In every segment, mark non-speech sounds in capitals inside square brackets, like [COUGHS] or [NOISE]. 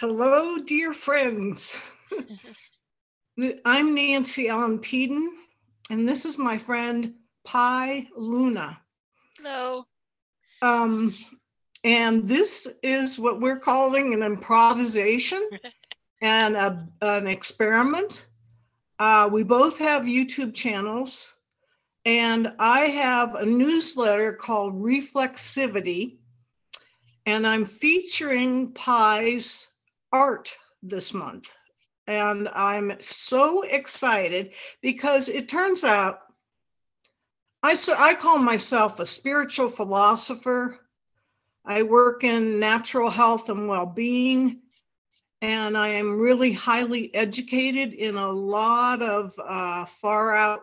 Hello, dear friends. [LAUGHS] I'm Nancy Ellen Peden, and this is my friend Pi Luna. Hello. Um, and this is what we're calling an improvisation [LAUGHS] and a, an experiment. Uh, we both have YouTube channels, and I have a newsletter called Reflexivity, and I'm featuring Pi's art this month. And I'm so excited because it turns out I, so I call myself a spiritual philosopher. I work in natural health and well being, and I am really highly educated in a lot of uh, far out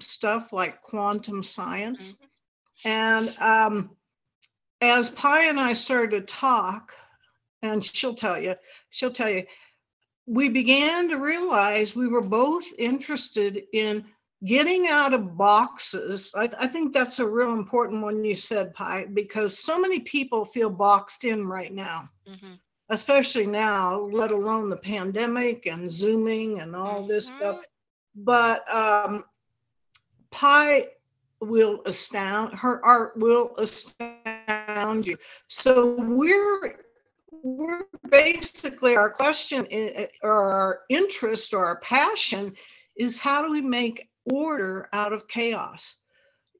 stuff like quantum science. Mm-hmm. And um, as Pi and I started to talk, and she'll tell you, she'll tell you, we began to realize we were both interested in getting out of boxes. I, I, think that's a real important one you said, Pi, because so many people feel boxed in right now, mm-hmm. especially now, let alone the pandemic and Zooming and all mm-hmm. this stuff. But um, Pi will astound, her art will astound you. So we're we're basically our question or our interest or our passion is how do we make order out of chaos?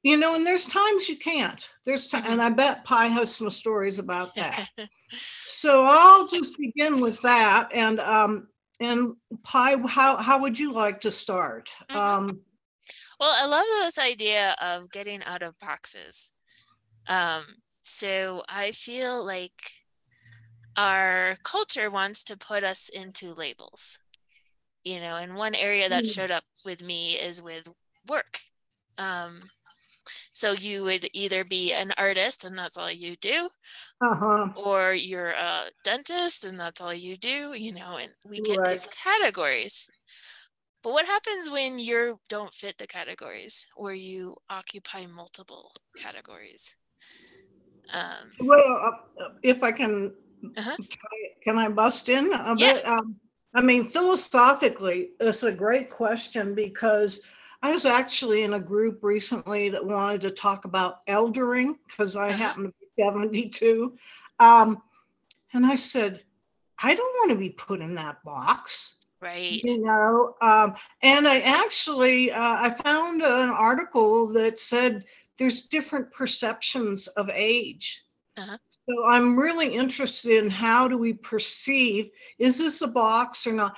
You know and there's times you can't. There's time and i bet pi has some stories about that. [LAUGHS] So i'll just begin with that and um and pi how how would you like to start? Mm-hmm. um well i love this idea of getting out of boxes. Um so i feel like our culture wants to put us into labels you know and one area that mm. showed up with me is with work um so you would either be an artist and that's all you do uh-huh. or you're a dentist and that's all you do you know and we get right. these categories but what happens when you don't fit the categories or you occupy multiple categories um, well uh, if i can uh-huh. Can I bust in a yeah. bit? Um, I mean, philosophically, it's a great question because I was actually in a group recently that wanted to talk about eldering because I uh-huh. happen to be 72. Um, and I said, I don't want to be put in that box. Right. You know, um, and I actually uh, I found an article that said there's different perceptions of age. Uh-huh. So I'm really interested in how do we perceive is this a box or not?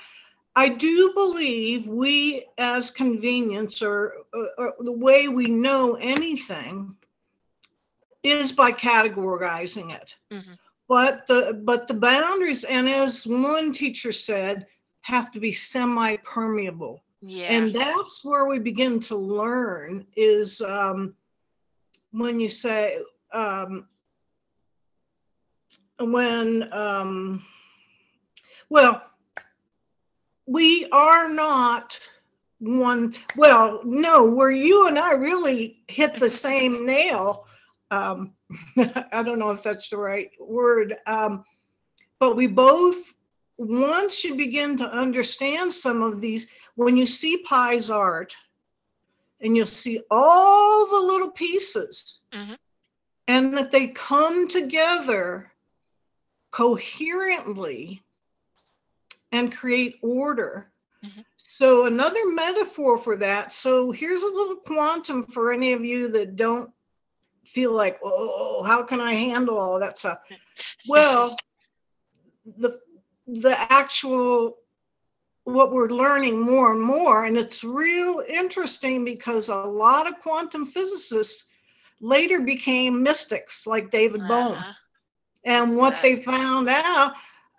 I do believe we, as convenience or, or, or the way we know anything, is by categorizing it. Mm-hmm. But the but the boundaries, and as one teacher said, have to be semi-permeable. Yeah. And that's where we begin to learn is um, when you say um, when, um, well, we are not one, well, no, where you and I really hit the same nail. Um, [LAUGHS] I don't know if that's the right word, um, but we both, once you begin to understand some of these, when you see Pi's art, and you'll see all the little pieces, mm-hmm. and that they come together coherently and create order. Mm-hmm. So, another metaphor for that. So, here's a little quantum for any of you that don't feel like, oh, how can I handle all that stuff? [LAUGHS] Well, the the actual what we're learning more and more, and it's real interesting because a lot of quantum physicists later became mystics like David uh-huh. Bohm. And what they found out,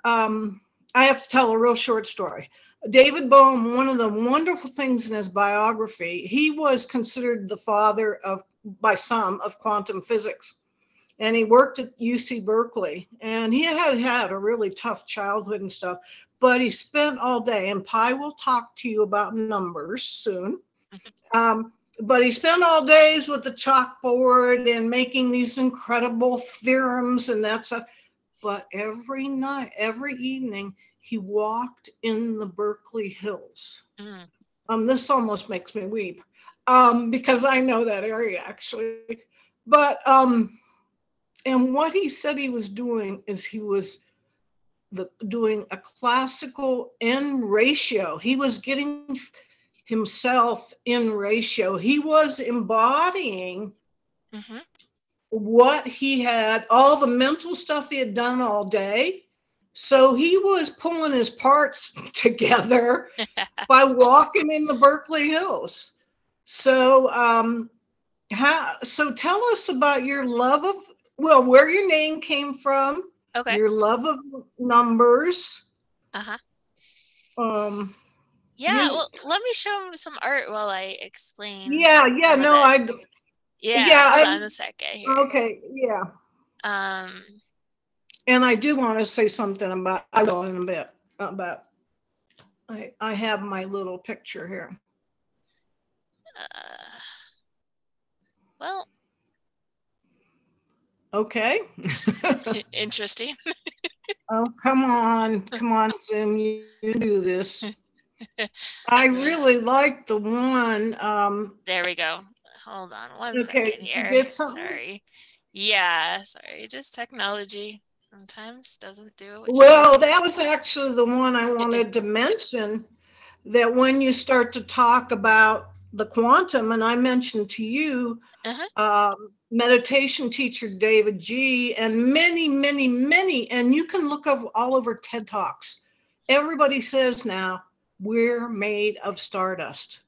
um, I have to tell a real short story. David Bohm, one of the wonderful things in his biography, he was considered the father of, by some, of quantum physics. And he worked at UC Berkeley. And he had had a really tough childhood and stuff, but he spent all day, and Pi will talk to you about numbers soon. Um, but he spent all days with the chalkboard and making these incredible theorems and that stuff. but every night, every evening, he walked in the Berkeley Hills. Mm. Um, this almost makes me weep um, because I know that area actually. But um, and what he said he was doing is he was the doing a classical n ratio. He was getting himself in ratio. He was embodying hmm what he had, all the mental stuff he had done all day. So he was pulling his parts [LAUGHS] together [LAUGHS] by walking in the Berkeley Hills. So, um, how, so tell us about your love of, well, where your name came from, Okay. your love of numbers. Uh huh. Um, Yeah. You- Well, let me show him some art while I explain. yeah, yeah, no, I. Yeah. yeah, Hold I- on a second here. okay, yeah. Um. And I do want to say something about, I will in a bit, about, I, I have my little picture here. Uh, well, Okay. [LAUGHS] interesting. Oh, come on, [LAUGHS] come on, Zoom, you you do this. [LAUGHS] I really like the one, um, There we go. Hold on one Okay, second here. Sorry. Yeah, sorry. Just technology sometimes doesn't do you well, that was actually the one I wanted to mention. That when you start to talk about the quantum, and I mentioned to you, Uh-huh. um, meditation teacher David G, and many, many, many, and you can look up all over TED Talks. Everybody says now, we're made of stardust.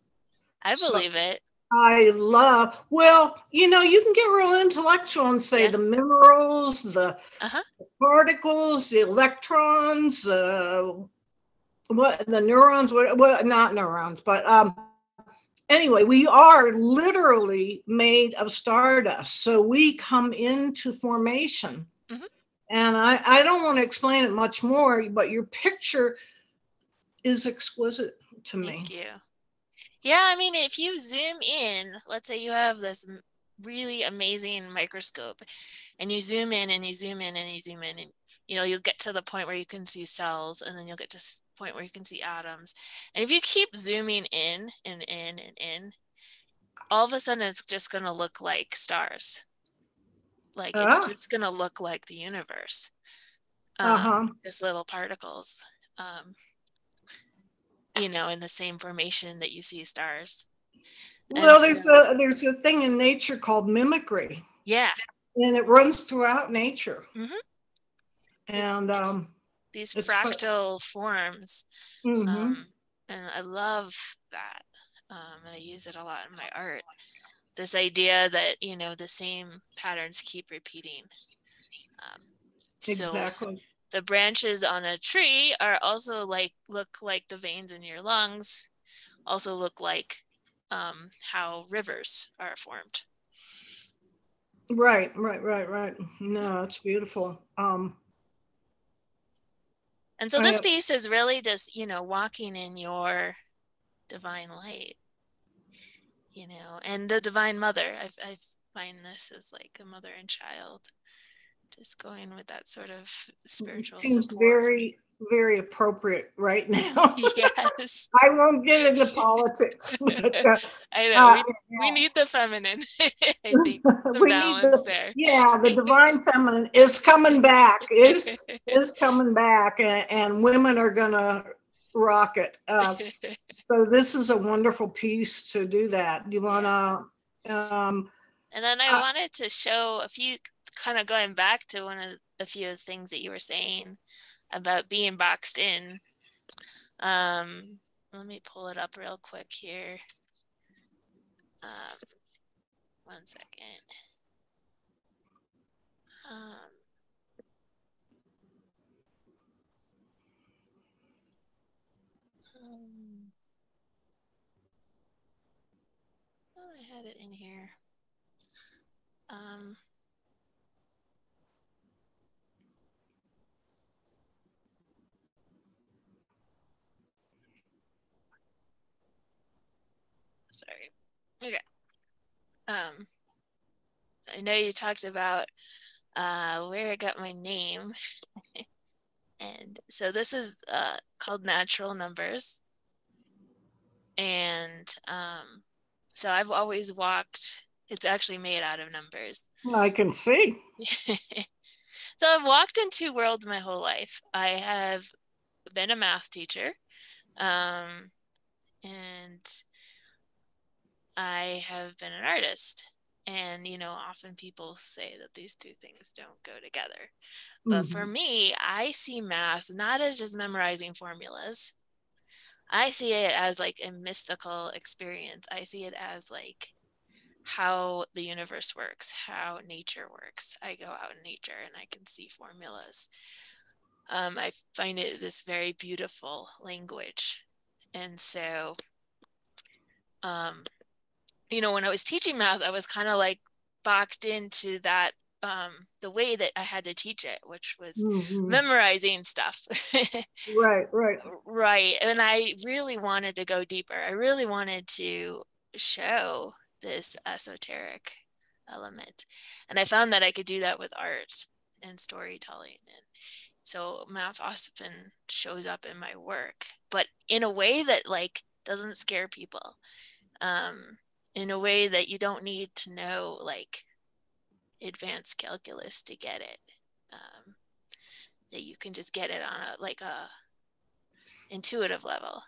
I so- believe it. I love, well, you know, you can get real intellectual and say Yeah. the minerals, the Uh-huh. particles, the electrons, uh, what the neurons, what, what not neurons, but um, anyway, we are literally made of stardust. So we come into formation. Mhm. And I, I don't want to explain it much more, but your picture is exquisite to me. Thank you. Yeah, I mean, if you zoom in, let's say you have this really amazing microscope and you zoom in and you zoom in and you zoom in and you know, you'll get to the point where you can see cells and then you'll get to the point where you can see atoms. And if you keep zooming in and in and in, all of a sudden it's just going to look like stars. Like Ah. it's just going to look like the universe. Um, Uh-huh. just little particles. Um, you know, in the same formation that you see stars. And Well, there's so- a there's a thing in nature called mimicry. Yeah, and it runs throughout nature. Mhm. And it's- um, these quite- fractal forms. mhm. Um, and I love that. Um, and I use it a lot in my art. This idea that, you know, the same patterns keep repeating. Um, so exactly. The branches on a tree are also like look like the veins in your lungs, also look like um, how rivers are formed. Right, right, right, right. No, it's beautiful. Um, And so this have- piece is really just, you know, walking in your divine light, you know, and the divine mother. I, I find this as like a mother and child, just going with that sort of it spiritual seems support. very, very appropriate right [LAUGHS] now. [LAUGHS] yes, I won't get into politics. [LAUGHS] but, uh, I know. uh, we, we need the feminine. I think the we need balance the, there. yeah, the divine feminine is coming back. Is is coming back, and, and women are gonna rock it. Uh, so this is a wonderful piece to do that. You wanna, um, And then I Uh, wanted to show a few, kind of going back to one of a few of the things that you were saying about being boxed in. Um, let me pull it up real quick here. Um, one second. Um, um, oh, I had it in here. Um, sorry. Okay. Um, I know you talked about uh, where I got my name. [LAUGHS] and so this is uh, called natural numbers. And um, so I've always walked, it's actually made out of numbers. I can see. [LAUGHS] so I've walked in two worlds my whole life. I have been a math teacher. Um, and I have been an artist. And, you know, often people say that these two things don't go together. But mm-hmm. for me, I see math not as just memorizing formulas. I see it as like a mystical experience. I see it as like how the universe works, how nature works. I go out in nature and I can see formulas. Um, I find it this very beautiful language. And so, um, you know, when I was teaching math, I was kind of like boxed into that um, the way that I had to teach it, which was mm-hmm. memorizing stuff. [LAUGHS] right, right. Right. And I really wanted to go deeper. I really wanted to show this esoteric element. And I found that I could do that with art and storytelling. And so math often shows up in my work, but in a way that like doesn't scare people. Um, in a way that you don't need to know like advanced calculus to get it. Um, that you can just get it on a like a intuitive level.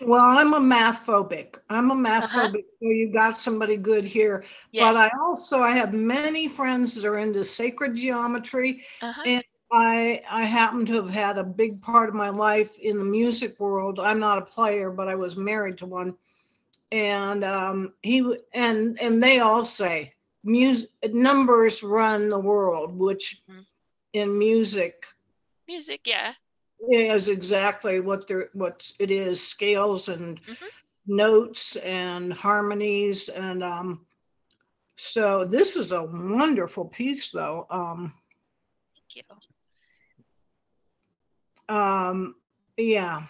Well, I'm a math phobic. I'm a math uh-huh. phobic. So you got somebody good here. Yeah. But I also I have many friends that are into sacred geometry, uh-huh. and I I happen to have had a big part of my life in the music world. I'm not a player, but I was married to one, and um, he and and they all say music numbers run the world, which mm-hmm. in music, music, yeah, is exactly what they're what it is scales and mm-hmm. notes and harmonies and um. So this is a wonderful piece, though. Um, Thank you. Um, yeah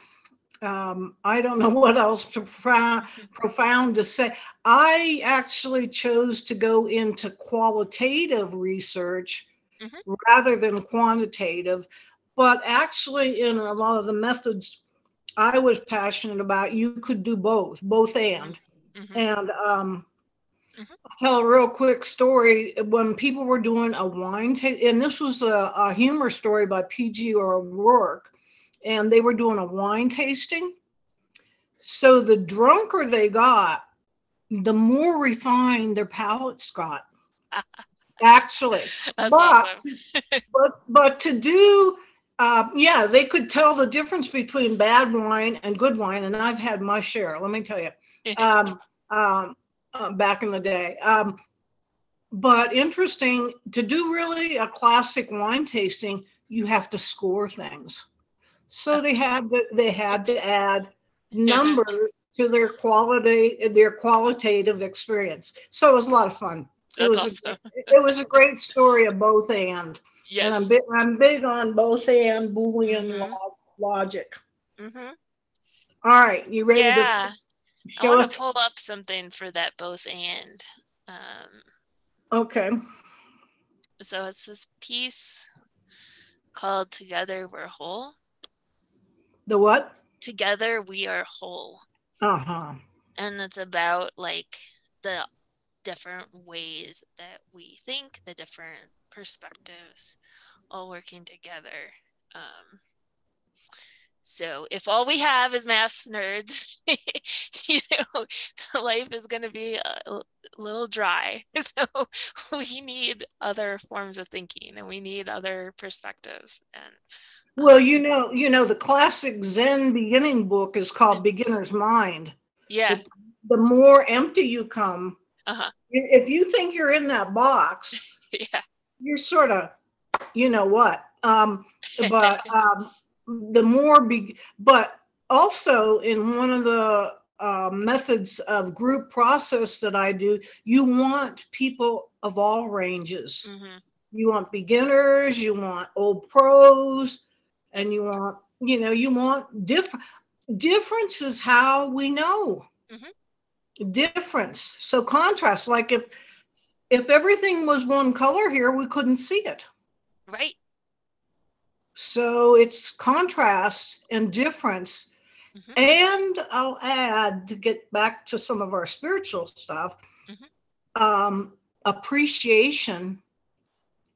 um, I don't know [LAUGHS] what else profound, profound to say. I actually chose to go into qualitative research mm-hmm. rather than quantitative, but actually, in a lot of the methods I was passionate about, you could do both, both and. Mm-hmm. And um, mm-hmm. I'll tell a real quick story. When people were doing a wine taste, and this was a, a humor story by P.J. O'Rourke and they were doing a wine tasting. So the drunker they got, the more refined their palates got. [LAUGHS] Actually, but, awesome. but but to do, uh, yeah, they could tell the difference between bad wine and good wine, and I've had my share. Let me tell you, um, um, uh, back in the day. Um, but interesting to do really a classic wine tasting, you have to score things. So they had to, they had to add numbers to their quality their qualitative experience. So it was a lot of fun. It was awesome. a, [LAUGHS] it was a great story of both and. Yes. And I'm big, I'm big on both and Boolean mm-hmm. log, logic. Mm-hmm. All right, you ready yeah. to I want to pull up something for that both and. Um, okay. So it's this piece called Together We're Whole. The what? Together we are whole. Uh-huh. And it's about like the different ways that we think, the different perspectives all working together. Um, so if all we have is math nerds, [LAUGHS] you know, life is going to be a little dry. [LAUGHS] So we need other forms of thinking and we need other perspectives and well, you know, you know, the classic Zen beginning book is called Beginner's Mind. Yeah. The, the more empty you come, uh-huh. if you think you're in that box, [LAUGHS] yeah, you're sort of, you know what? Um, [LAUGHS] but um, the more be, but also in one of the uh, methods of group process that I do, you want people of all ranges. Mm-hmm. You want beginners, you want old pros, and you want you know you want different difference is how we know mm-hmm. difference so contrast like if if everything was one color here, we couldn't see it. Right. So it's contrast and difference. Mhm. And I'll add to get back to some of our spiritual stuff Mhm. um, appreciation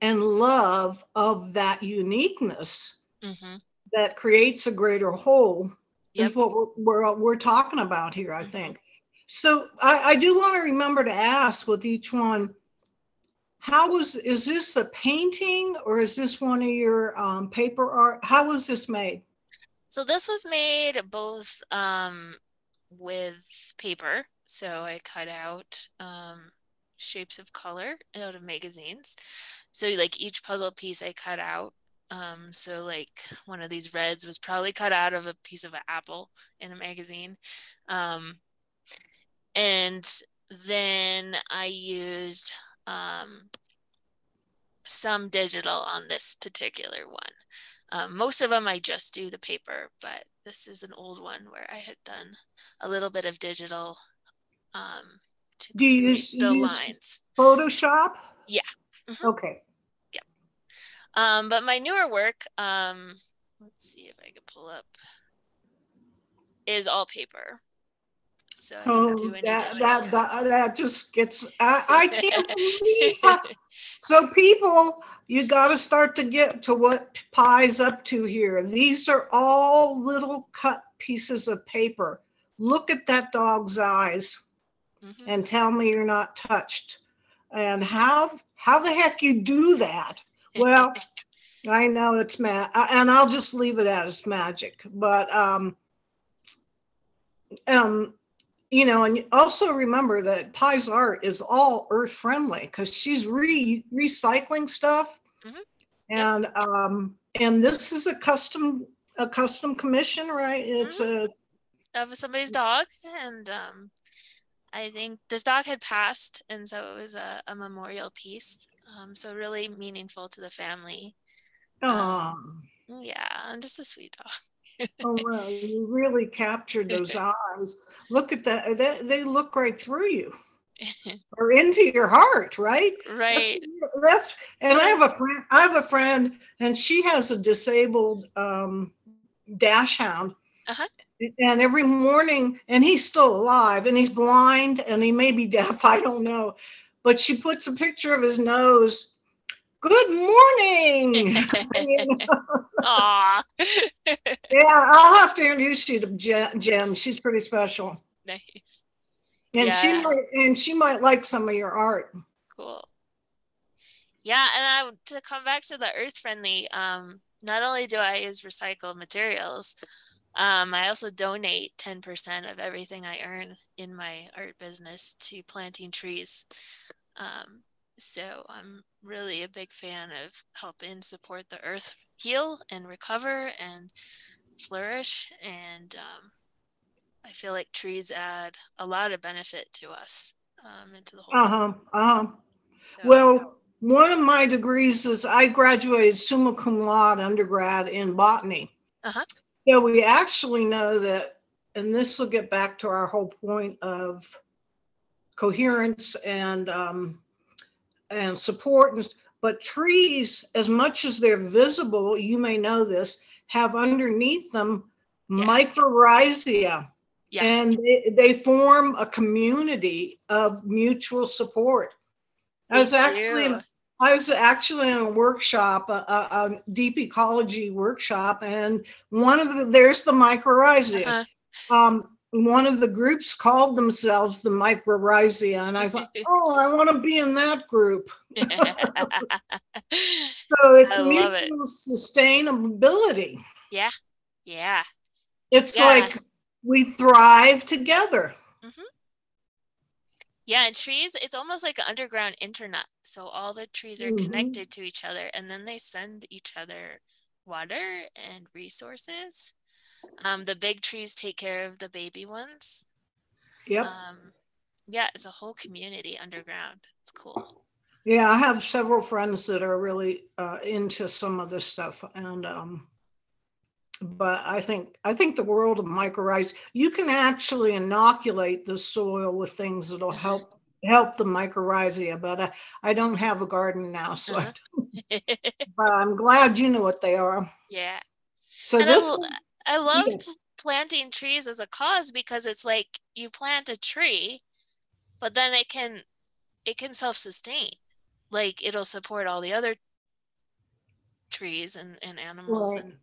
and love of that uniqueness hmm that creates a greater whole Yep. is what we're, we're, we're talking about here, I Mhm. think. So I, I do want to remember to ask with each one, how was, is this a painting or is this one of your um, paper art? How was this made? So this was made both um, with paper. So I cut out um, shapes of color out of magazines. So like each puzzle piece I cut out. Um, so like one of these reds was probably cut out of a piece of an apple in a magazine. Um, and then I used um, some digital on this particular one. Um, most of them I just do the paper, but this is an old one where I had done a little bit of digital um, to Do you use- the use- lines. Photoshop? Yeah. Mhm. Okay. Um, but my newer work, um, let's see if I can pull up, is all paper. So Oh, don't do any that, that, that, that just gets, I, I can't [LAUGHS] believe how- So people, you got to start to get to what Pi's up to here. These are all little cut pieces of paper. Look at that dog's eyes Mhm. and tell me you're not touched. And how, how the heck you do that? Well, [LAUGHS] I know it's ma, and I'll just leave it as magic, but, um, um, you know, and also remember that Pi's art is all earth friendly because she's re recycling stuff. Mhm. And, um, and this is a custom, a custom commission, right? It's a, of somebody's dog and um I think this dog had passed and so it was a, a memorial piece um so really meaningful to the family um, yeah and just a sweet dog [LAUGHS] oh, well, you really captured those [LAUGHS] eyes. Look at that. They, they look right through you or into your heart, right? right That's, that's and I have a friend. I have a friend, and she has a disabled um, dachshund. Uh-huh. And every morning, and he's still alive, and he's blind, and he may be deaf. [LAUGHS] I don't know, but she puts a picture of his nose. Good morning. [LAUGHS] [LAUGHS] Aw. yeah, I'll have to introduce you to Jen. Jen. She's pretty special, nice and she might and she might like some of your art. cool yeah and I, to come back to the earth friendly um not only do I use recycled materials um I also donate 10% of everything I earn in my art business to planting trees um so I'm really a big fan of helping support the earth heal and recover and flourish and um I feel like trees add a lot of benefit to us um, and to the whole Uh huh. Uh huh. so- Well, one of my degrees is I graduated summa cum laude undergrad in botany. Uh-huh. So we actually know that, and this will get back to our whole point of coherence and um, and support. And, but trees, as much as they're visible, you may know this, have underneath them Yeah. mycorrhizia. Yeah. And they, they form a community of mutual support. I was actually, in- I was actually in a workshop, a, a, a deep ecology workshop, and one of the, there's the mycorrhizae. Uh-huh. Um, one of the groups called themselves the mycorrhizia, and I thought, [LAUGHS] oh, I want to be in that group. [LAUGHS] So it's love it. mutual sustainability. yeah. Yeah. It's Yeah. like we thrive together. Yeah, and trees, it's almost like an underground internet. So all the trees are Mhm. connected to each other and then they send each other water and resources. Um, the big trees take care of the baby ones. Yep. Um, yeah, it's a whole community underground. It's cool. Yeah, I have several friends that are really uh, into some of this stuff, and um, but I think I think the world of mycorrhizae, you can actually inoculate the soil with things that'll Mhm. help help the mycorrhizia, but I, I don't have a garden now, so I Uh-huh. don't. But I'm glad you know what they are. [LAUGHS] yeah. So And this, one- I love Yes. planting trees as a cause because it's like you plant a tree, but then it can it can self-sustain. Like it'll support all the other trees and, and animals Right. and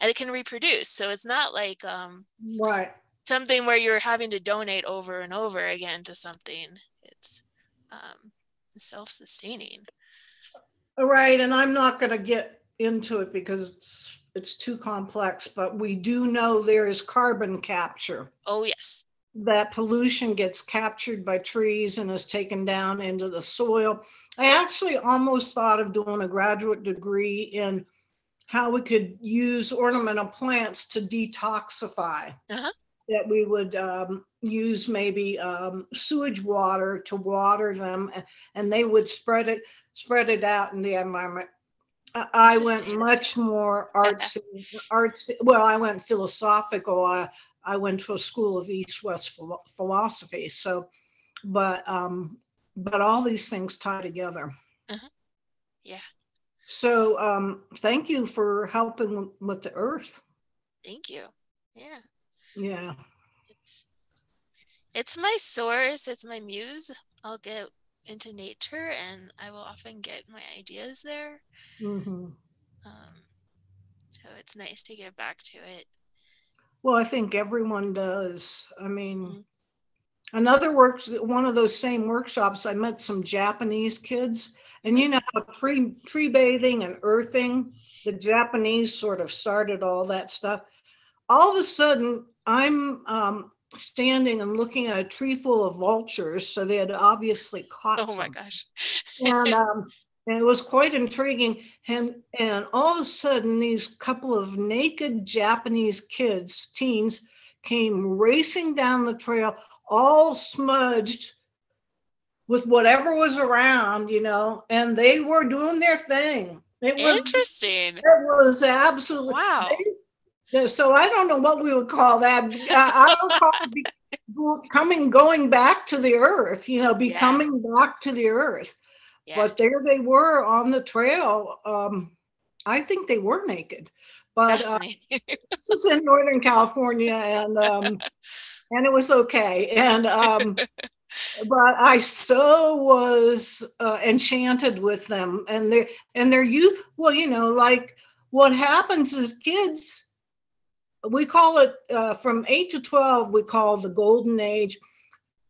and it can reproduce. So it's not like um right, something where you're having to donate over and over again to something. It's um self-sustaining. right, and I'm not gonna get into it because it's, too complex, but we do know there is carbon capture. Oh yes. that pollution gets captured by trees and is taken down into the soil. I actually almost thought of doing a graduate degree in how we could use ornamental plants to detoxify. Uh-huh. That we would um, use maybe um, sewage water to water them, and they would spread it spread it out in the environment. I, I went Interesting. much more artsy, artsy. Well, I went philosophical. I, I went to a school of East West philo- philosophy. So, but um, but all these things tie together. Uh-huh. Yeah. So um, thank you for helping w- with the earth. Thank you. Yeah. Yeah. It's it's my source, it's my muse. I'll get into nature and I will often get my ideas there. hmm Um, so it's nice to get back to it. Well, I think everyone does. I mean, Mhm. another works one of those same workshops. I met some Japanese kids, and you know, tree tree bathing and earthing. The Japanese sort of started all that stuff. All of a sudden, I'm um, standing and looking at a tree full of vultures. So they had obviously caught Oh my gosh. and [LAUGHS] um, and it was quite intriguing. And and all of a sudden, these couple of naked Japanese kids, teens, came racing down the trail, all smudged with whatever was around, you know, and they were doing their thing. It was Interesting. it was absolutely Wow. yeah, so I don't know what we would call that. I, I would call it be, coming, going back to the earth. You know, becoming back to the earth. Yeah. But there they were on the trail. Um, I think they were naked, but uh, this is in Northern California, and um, [LAUGHS] and it was okay. And um, but I so was uh, enchanted with them, and they're and they're you. Well, you know, like what happens is kids. We call it uh, from eight to twelve. We call the golden age,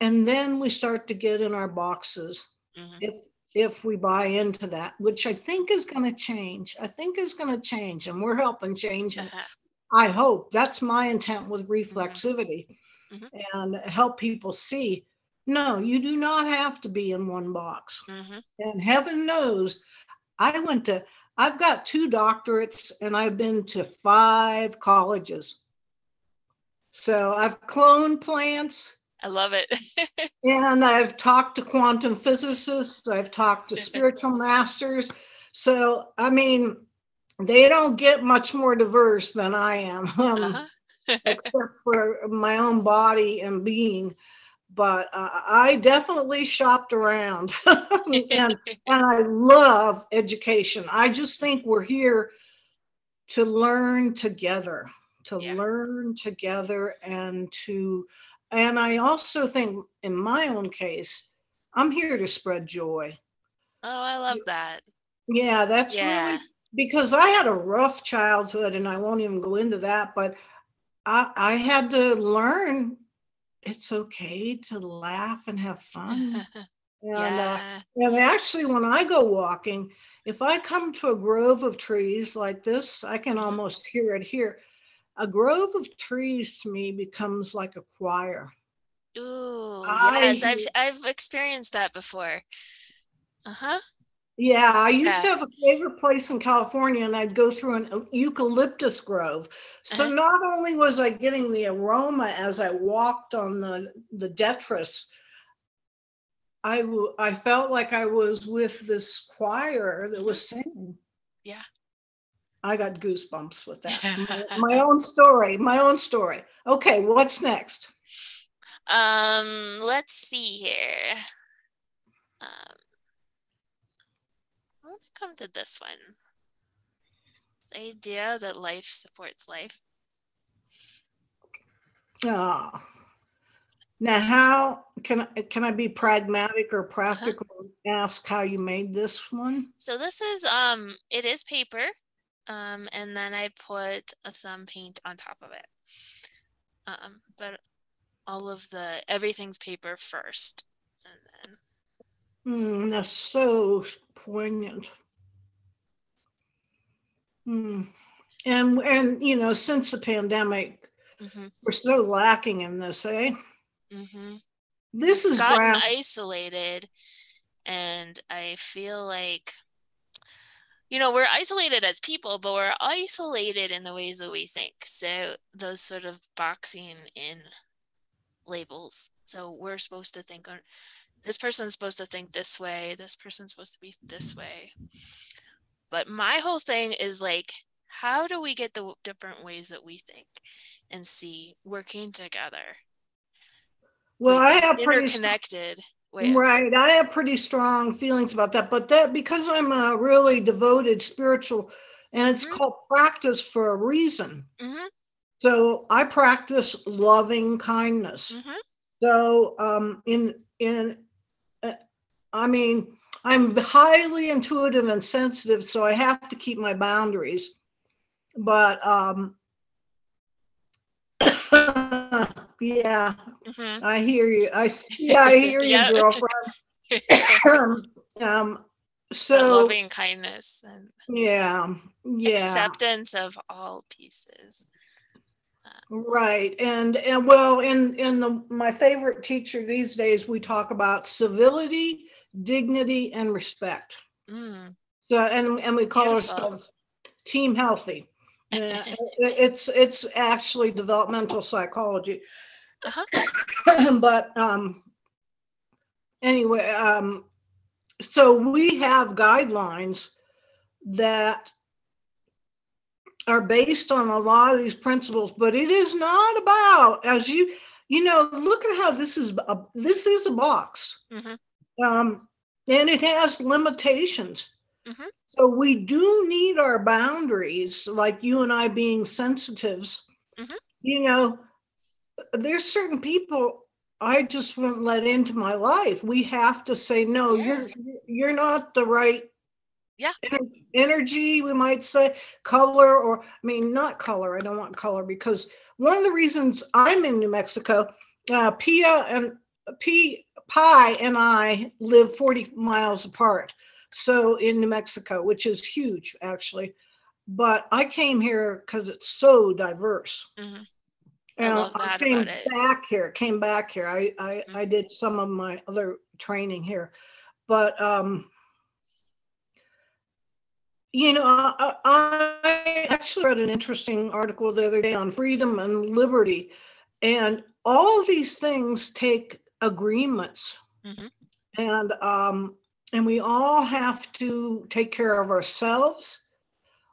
and then we start to get in our boxes Mhm. if if we buy into that, which I think is going to change. I think is going to change, and we're helping change it. Uh-huh. I hope that's my intent with reflexivity Mhm. and help people see no, you do not have to be in one box. Mhm. And heaven knows, I went to, I've got two doctorates and I've been to five colleges. So I've cloned plants I love it. [LAUGHS] and I've talked to quantum physicists, I've talked to [LAUGHS] spiritual masters. So, I mean, they don't get much more diverse than I am, [LAUGHS] um, Uh-huh. except for my own body and being. But uh, I definitely shopped around [LAUGHS] and, [LAUGHS] and I love education. I just think we're here to learn together, to Yeah. learn together and to, and I also think in my own case, I'm here to spread joy. Oh, I love that. Yeah, that's Yeah. really because I had a rough childhood and I won't even go into that, but I, I had to learn it's okay to laugh and have fun. [LAUGHS] And, uh, and actually, when I go walking, if I come to a grove of trees like this, I can almost hear it here. A grove of trees to me becomes like a choir. Ooh, I- yes, I've I've experienced that before. Uh-huh. Yeah, I used to have a favorite place in California, and I'd go through an eucalyptus grove. So Uh-huh. not only was I getting the aroma as I walked on the the detritus, I w- I felt like I was with this choir that was singing. Yeah. I got goosebumps with that. [LAUGHS] my, my own story, my own story. Okay, what's next? Um, let's see here. Um, I want to come to this one. The idea that life supports life. Ah. Now, how can I, can I be pragmatic or practical? and Ask how you made this one? So this is um it is paper. Um and then I put some paint on top of it. Um but all of the everything's paper first. And then Hmm, that's so poignant. Hmm. And, and, you know, since the pandemic, mhm, we're so lacking in this, eh? mhm. This is gotten brown. isolated and I feel like you know, we're isolated as people, but we're isolated in the ways that we think. So those sort of boxing in labels. So we're supposed to think on this person's supposed to think this way, this person's supposed to be this way. But my whole thing is like, how do we get the different ways that we think and see working together? Well, like I have pretty, interconnected way. right, I have pretty strong feelings about that, but that, because I'm a really devoted spiritual, and it's Mhm. called practice for a reason. Mhm, So I practice loving kindness. mhm. So um, in in, uh, I mean, I'm highly intuitive and sensitive, so I have to keep my boundaries. But um, [COUGHS] yeah, Mhm. I hear you. I [LAUGHS] yeah, I hear you, girlfriend. [COUGHS] um, so loving kindness and yeah, yeah. acceptance of all pieces. Right. And and well, in in the my favorite teacher these days, we talk about civility, dignity, and respect. Mm, So and and we call Beautiful. ourselves team healthy. Yeah, [LAUGHS] it's it's actually developmental psychology. Uh-huh. [COUGHS] but um anyway, um so we have guidelines that are based on a lot of these principles, but it is not about as you you know look at how this is a, this is a box, Mhm. um, and it has limitations. Mhm. So we do need our boundaries, like you and I being sensitives. Mhm. You know, there's certain people I just won't let into my life. We have to say no. You're you're not the right Yeah. energy, we might say, color, or I mean, not color. I don't want color because one of the reasons I'm in New Mexico, uh, Pia and P Pi and I live 40 miles apart. So in New Mexico, which is huge actually. But I came here because it's so diverse. Mhm. I And love that came back here, came back here. I, I, I did some of my other training here, but, um, you know, I, I actually read an interesting article the other day on freedom and liberty. And all of these things take agreements. Mhm. And, um, and we all have to take care of ourselves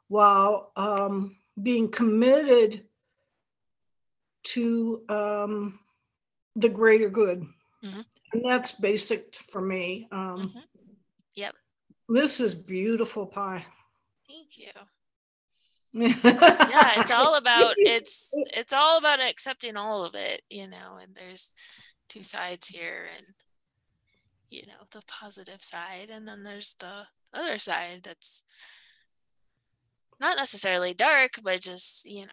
while, um, being committed to um, the greater good. Mhm. And that's basic for me. Um, Mhm. Yep. This is beautiful Pi. Thank you. yeah, Yeah, it's [LAUGHS] all about it's it's all about accepting all of it, you know, and there's two sides here and you know, the positive side and then there's the other side that's not necessarily dark, but just, you know,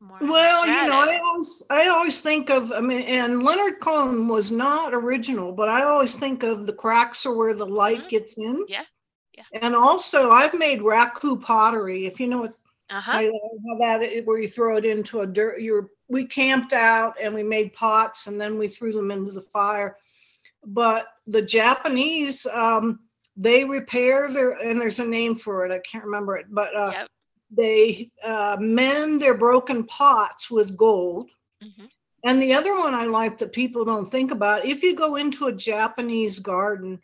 more Well, you know, I always I always think of I mean, and Leonard Cohen was not original, but I always think of the cracks are where the light Mhm. gets in. Yeah, yeah. And also, I've made raku pottery. If you know what Uh-huh. I how that where you throw it into a dirt. You're we camped out and we made pots and then we threw them into the fire. But the Japanese, um, they repair their and there's a name for it. I can't remember it, but uh, Yep. they uh, mend their broken pots with gold. Mhm. And the other one I like that people don't think about if you go into a Japanese garden,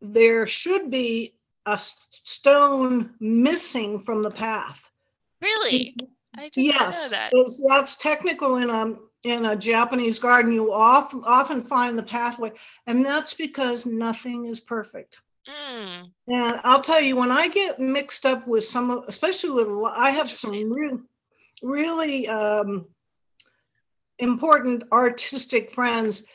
there should be a stone missing from the path. Really? I did not know Yes, that. it's- that's technical in a in a Japanese garden, you often often find the pathway, and that's because nothing is perfect. Mm, And I'll tell you, when I get mixed up with some, especially with, I have some real, really um, important artistic friends,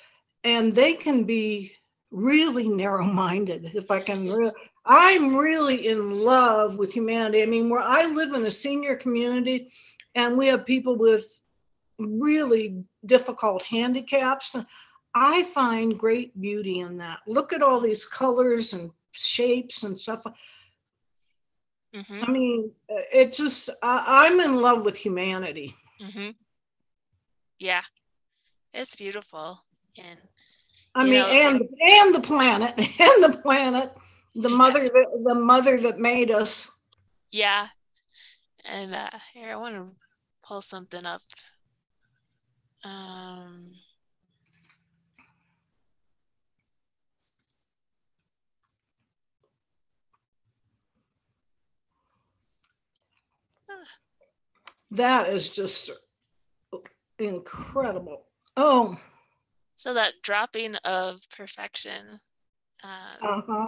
and they can be really narrow-minded. If I can, [LAUGHS] I'm really in love with humanity. I mean, where I live in a senior community, and we have people with really difficult handicaps. I find great beauty in that. Look at all these colors and shapes and stuff. hmm I mean, it just, I, I'm in love with humanity. hmm Yeah, it's beautiful. And I mean, know, and, and the planet, [LAUGHS] and the planet, the Yeah. mother, that the mother that made us. yeah, and uh, here I want to pull something up. Um, That is just incredible. Oh, so that dropping of perfection. Um, uh-huh.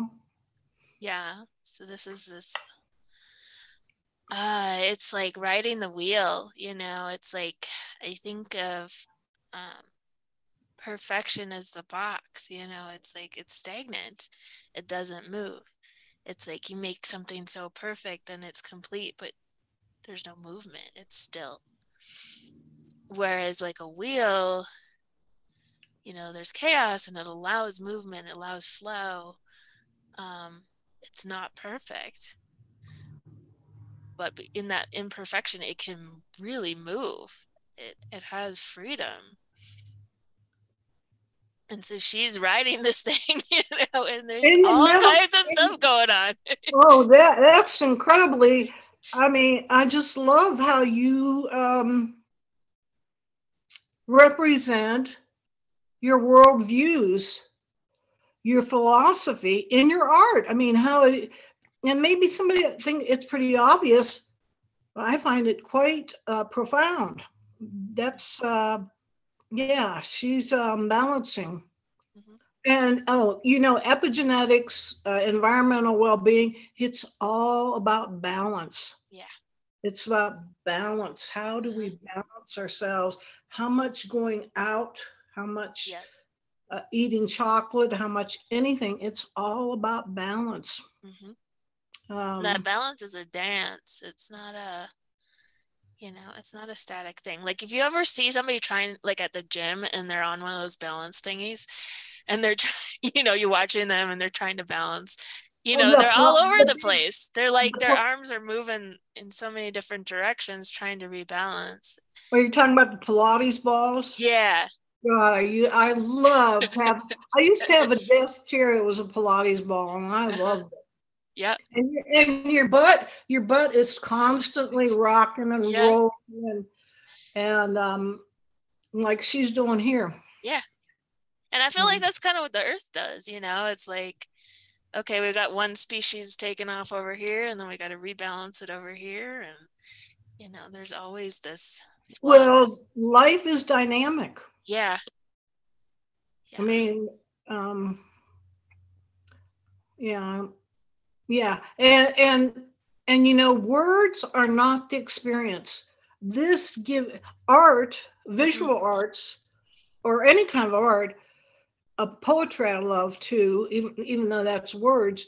Yeah. So this is this uh it's like riding the wheel, you know, it's like I think of um perfection as the box, you know, it's like it's stagnant. It doesn't move. It's like you make something so perfect and it's complete, but there's no movement. It's still. Whereas like a wheel, you know, there's chaos and it allows movement, it allows flow. Um, it's not perfect. But in that imperfection it can really move. It it has freedom. And so she's riding this [LAUGHS] thing you know and there's all kinds of stuff going on. [LAUGHS] Oh, that, that's incredibly, I mean, I just love how you, um, represent your worldviews, your philosophy in your art. I mean, how it, and maybe somebody think it's pretty obvious. but I find it quite uh, profound. That's uh, yeah, she's um, balancing. Mhm. And oh, you know, epigenetics, uh, environmental well-being, it's all about balance. Yeah. It's about balance. How do we balance ourselves? How much going out? How much yeah uh, eating chocolate? How much anything? It's all about balance. hmm Um, that balance is a dance it's not a you know it's not a static thing like if you ever see somebody trying like at the gym and they're on one of those balance thingies and they're [LAUGHS] you know you're watching them and they're trying to balance you Oh, know they're all over the- place they're like their arms are moving in so many different directions trying to rebalance are you talking about the Pilates balls? yeah God, I, u- I love to have. I used to have a desk chair. It was a Pilates ball, and I loved it. yeah And, your- and your butt, your butt is constantly rocking and Yeah. rolling, and, and um, like she's doing here. Yeah. And I feel like Mhm. that's kind of what the earth does, you know? It's like, okay, we've got one species taken off over here, and then we got to rebalance it over here. And, you know, there's always this. Well, life is dynamic. Yeah. I mean, um, yeah, yeah, and and and you know, words are not the experience. This give art, visual arts, or any kind of art, a poetry I love too, even even though that's words.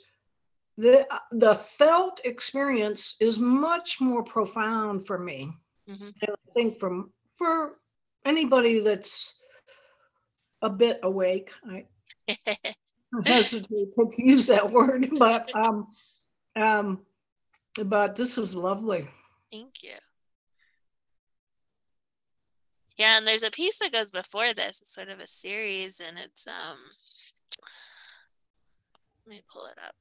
The the felt experience is much more profound for me. Mhm. And I think from for anybody that's a bit awake, I [LAUGHS] hesitate to use that word, but um, um, but this is lovely. Thank you. Yeah, and there's a piece that goes before this. It's sort of a series, and it's um. Let me pull it up.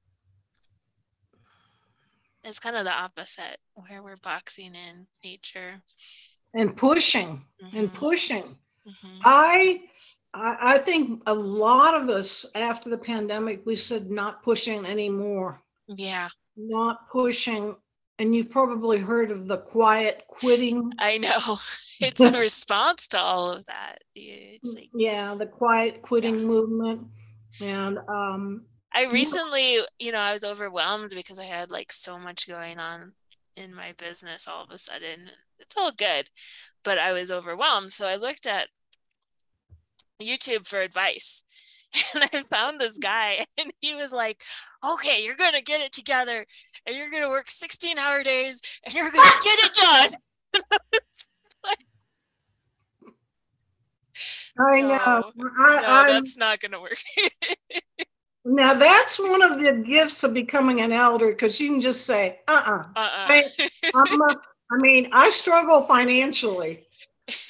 It's kind of the opposite, where we're boxing in nature. And pushing and Mhm, pushing. mhm. I, I think a lot of us after the pandemic, we said not pushing anymore, Yeah. not pushing and you've probably heard of the quiet quitting. [LAUGHS] I know. [LAUGHS] It's a response to all of that. It's like, yeah, the quiet quitting yeah. movement. And um, I recently, you know, I was overwhelmed because I had like so much going on in my business all of a sudden. It's all good, but I was overwhelmed. So I looked at YouTube for advice. [LAUGHS] And I found this mm. guy, [LAUGHS] and he was like, Okay, you're going to get it together, and you're going to work 16 hour days, and you're going to get it done. [LAUGHS] I know. No, I, no that's not going to work. Now that's one of the gifts of becoming an elder because you can just say, "Uh-uh." uh-uh. I, a, I mean, I struggle financially,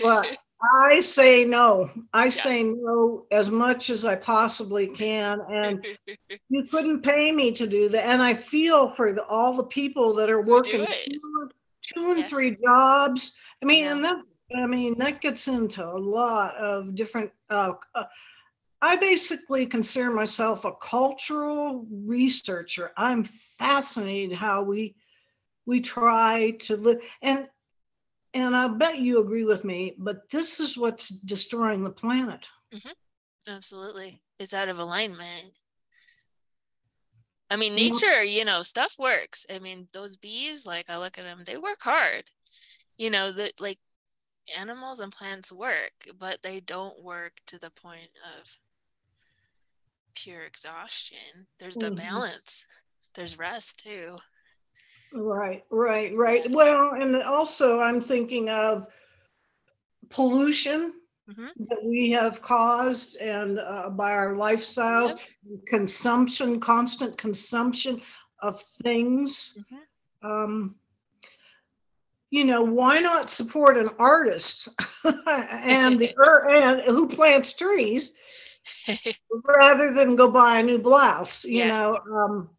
but I say no. I yeah. say no as much as I possibly can, and [LAUGHS] you couldn't pay me to do that. And I feel for the, all the people that are working two, two and yeah. three jobs. I mean, yeah. and that I mean, that gets into a lot of different. Uh, uh, I basically consider myself a cultural researcher. I'm fascinated how we we try to live and and I bet you agree with me, but this is what's destroying the planet. Mm-hmm. Absolutely. It's out of alignment. I mean, nature, you know, stuff works. I mean, those bees, like I look at them, they work hard. You know, that like animals and plants work, but they don't work to the point of pure exhaustion. There's the mm-hmm. balance. There's rest too. Right, right, right. Well, and also I'm thinking of pollution mm-hmm. that we have caused and uh, by our lifestyles, consumption, constant consumption of things. Mm-hmm. Um, you know, why not support an artist [LAUGHS] and the [LAUGHS] and who plants trees [LAUGHS] rather than go buy a new blouse, you yeah. know, um,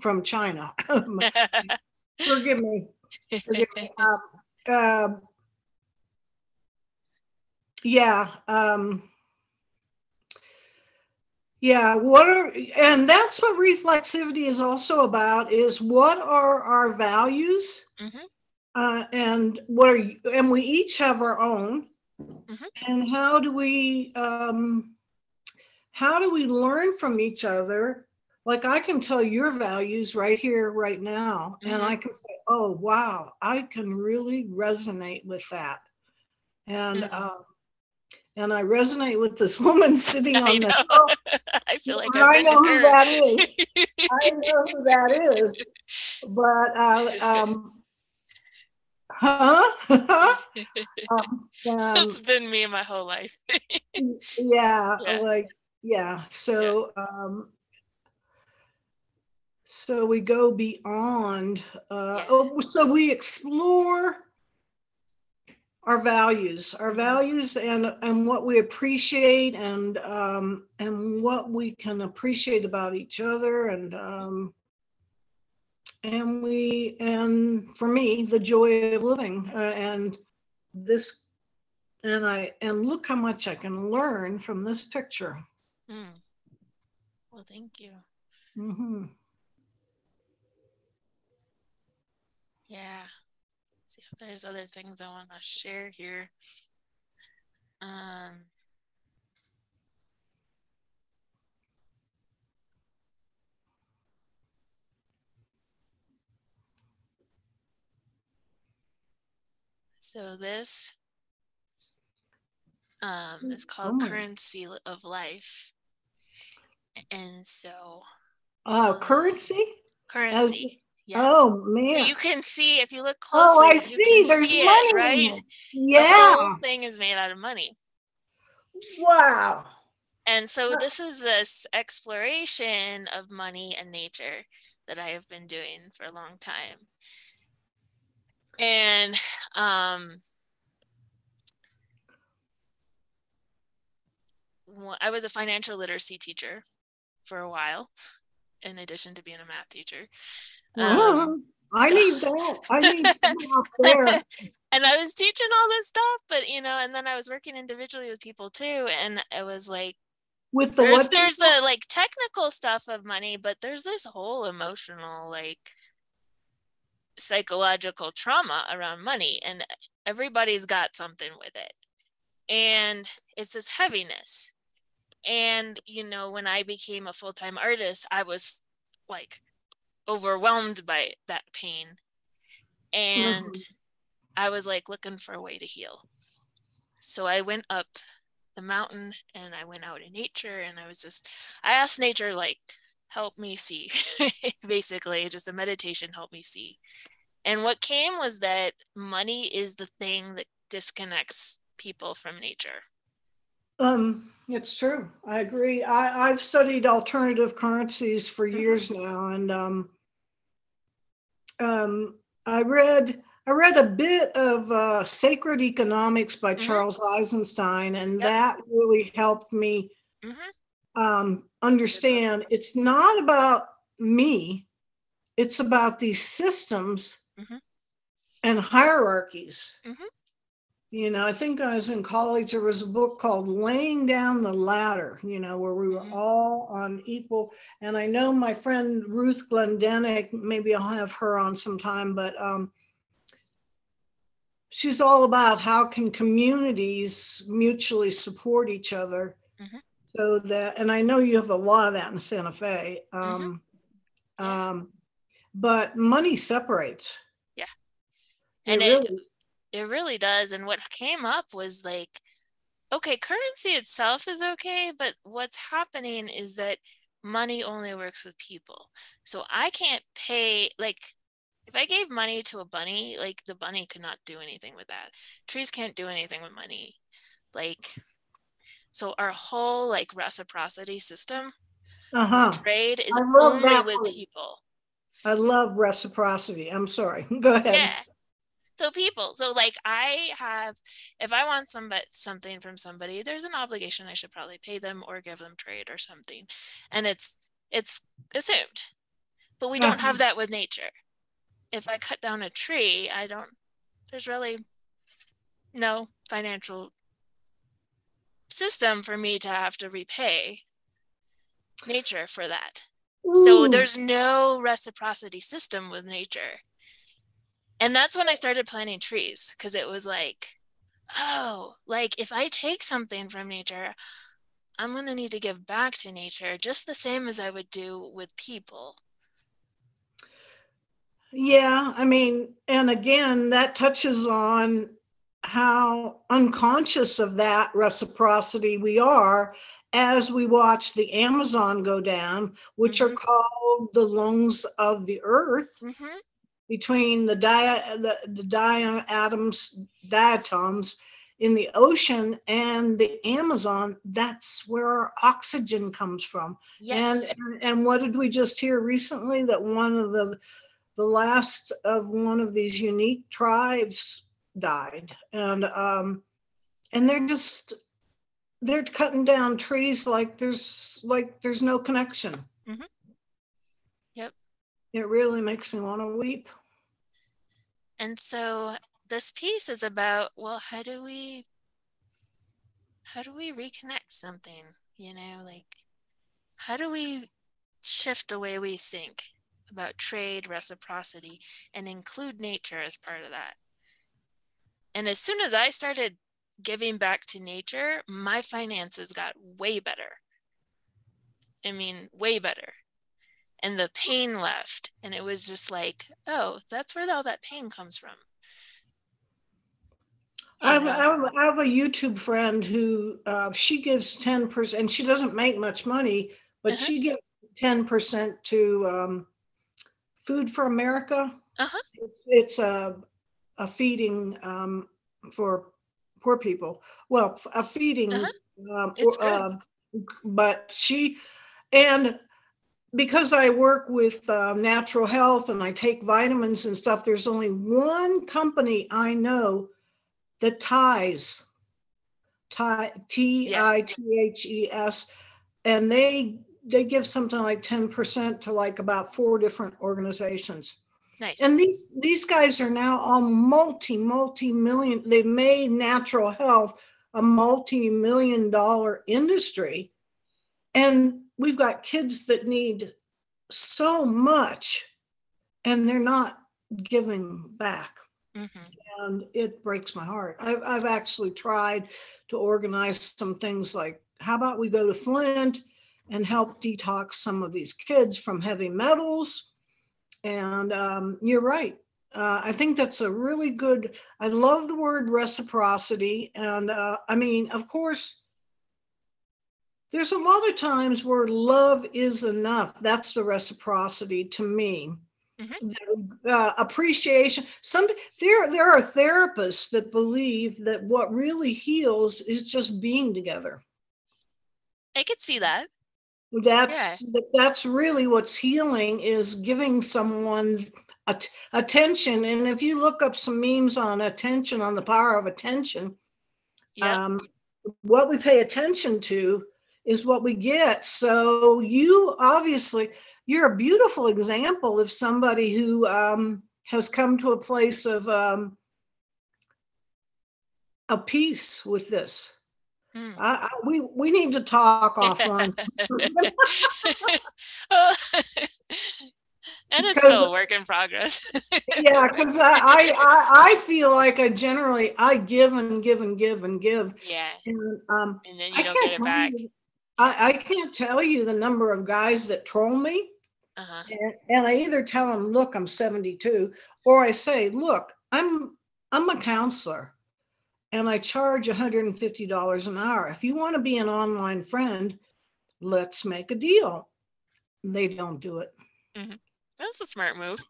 from China. [LAUGHS] Forgive me. Forgive me. [LAUGHS] Um, uh, yeah. Um, yeah. What are and that's what reflexivity is also about is what are our values? Mm-hmm uh, and what are you, and we each have our own. Mm-hmm. And how do we um, how do we learn from each other? Like I can tell your values right here, right now, mm-hmm. and I can say, "Oh, wow, I can really resonate with that," and mm-hmm. um, and I resonate with this [LAUGHS] woman sitting on the phone. [LAUGHS] I feel like I know who that is. I [LAUGHS] know who that is. But uh, um, huh? um, it's been me my whole life. yeah, yeah, like yeah. So um so we go beyond uh yeah. oh, so we explore our values our mm-hmm. values and and what we appreciate and um and what we can appreciate about each other and um and we and for me the joy of living uh, and this and i and look how much i can learn from this picture mm. well thank you mm-hmm. yeah Let's see if there's other things i want to share here um So this um, is called oh. currency of life. And so uh currency? Currency. As, yeah. Oh man. You can see if you look closely. Oh, I see. There's see money, it, right? Yeah. The whole thing is made out of money. Wow. And so this is this exploration of money and nature that I have been doing for a long time and um I was a financial literacy teacher for a while, in addition to being a math teacher. Um, I need that. I need out [LAUGHS] there. and I was teaching all this stuff, but you know, and then I was working individually with people too, and it was like with the there's, there's the like technical stuff of money, but there's this whole emotional like psychological trauma around money and everybody's got something with it and it's this heaviness and you know when i became a full-time artist i was like overwhelmed by that pain. And mm-hmm. i was like looking for a way to heal. So i went up the mountain and i went out in nature and i was just i asked nature like help me see [LAUGHS] basically just a meditation help me see. And what came was that money is the thing that disconnects people from nature um, it's true. I agree. I, I've studied alternative currencies for mm-hmm. years now, and um, um, I read I read a bit of uh, Sacred Economics by mm-hmm. Charles Eisenstein, and yep. that really helped me mm-hmm. um, understand it's not about me; it's about these systems mm-hmm. and hierarchies. You know, I think I was in college, there was a book called Laying Down the Ladder, you know, where we were mm-hmm. all on equal. And I know my friend Ruth Glendinning, maybe I'll have her on sometime, but um, she's all about how can communities mutually support each other mm-hmm. so that, and I know you have a lot of that in Santa Fe. Um, mm-hmm. um, but money separates. Yeah. And it, really, it really does. And what came up was like, okay, currency itself is okay, but what's happening is that money only works with people. So I can't pay, like, if I gave money to a bunny, like, the bunny could not do anything with that. Trees can't do anything with money. Like, so our whole, like, reciprocity system uh-huh. trade is only with people. I love reciprocity. I'm sorry. [LAUGHS] Go ahead. Yeah so people so like i have if i want somebody something from somebody there's an obligation i should probably pay them or give them trade or something. And it's it's assumed. But we don't have uh-huh. that with nature. If i cut down a tree i don't there's really no financial system for me to have to repay nature for that. Ooh. so there's no reciprocity system with nature and that's when I started planting trees because it was like, oh, like if I take something from nature, I'm going to need to give back to nature just the same as I would do with people. Yeah, I mean, and again, that touches on how unconscious of that reciprocity we are as we watch the Amazon go down, which mm-hmm. are called the lungs of the earth. Mm-hmm between the, dia, the, the diatoms, diatoms in the ocean and the Amazon, that's where our oxygen comes from. Yes. And, and what did we just hear recently? That one of the the last of one of these unique tribes died, and um, and they're just they're cutting down trees like there's like there's no connection. Mm-hmm. Yep. It really makes me want to weep. And so this piece is about, well, how do we how do we reconnect something? You know, like how do we shift the way we think about trade, reciprocity, and include nature as part of that? And as soon as I started giving back to nature, my finances got way better. I mean, way better and the pain left and it was just like oh that's where all that pain comes from I have, I, have, I have, a YouTube friend who uh, she gives 10%, and she doesn't make much money, but uh-huh. she gives 10% to um, Food for America. Uh-huh. It's a, a feeding um, for poor people. Well, a feeding. Uh-huh. Um, it's good. Uh, but she, and because I work with uh, natural health and I take vitamins and stuff, there's only one company I know that ties, T I T H E S, and they they give something like 10% to like about four different organizations. Nice. And these these guys are now all multi multi million. They've made natural health a multi million dollar industry, and we've got kids that need so much and they're not giving back. Mhm. And it breaks my heart. I've, I've actually tried to organize some things like, how about we go to Flint and help detox some of these kids from heavy metals? And um, you're right. Uh, I think that's a really good, I love the word reciprocity. And uh, I mean, of course, there's a lot of times where love is enough. That's the reciprocity to me. Uh, appreciation. Some there there are therapists that believe that what really heals is just being together. I could see that. That's that's really what's healing is giving someone at- attention. And if you look up some memes on attention, on the power of attention, Yeah. um, what we pay attention to is what we get. So you obviously you're a beautiful example of somebody who um, has come to a place of um, a peace with this. Hmm. I, I, we we need to talk [LAUGHS] offline. Oh. and it's Because- still a work in progress. [LAUGHS] yeah, because I, I I I feel like I generally I give and give and give and give, yeah. and um, And then I you don't can't get it back. you. I, I can't tell you the number of guys that troll me. Uh-huh. And, and I either tell them, look, I'm 72, or I say, look, I'm I'm a counselor and I charge $150 an hour. If you want to be an online friend, let's make a deal. They don't do it. That's a smart move.